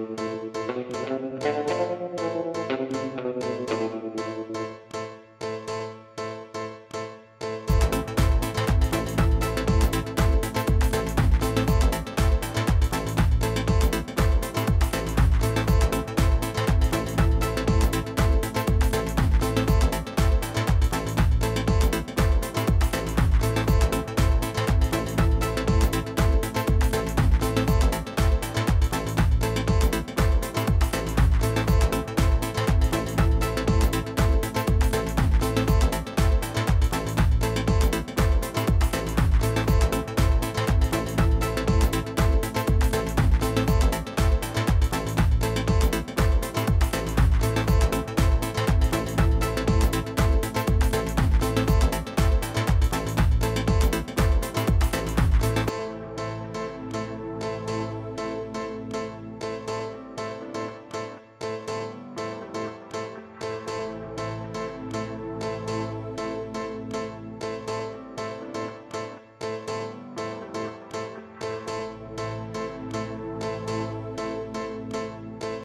Müzik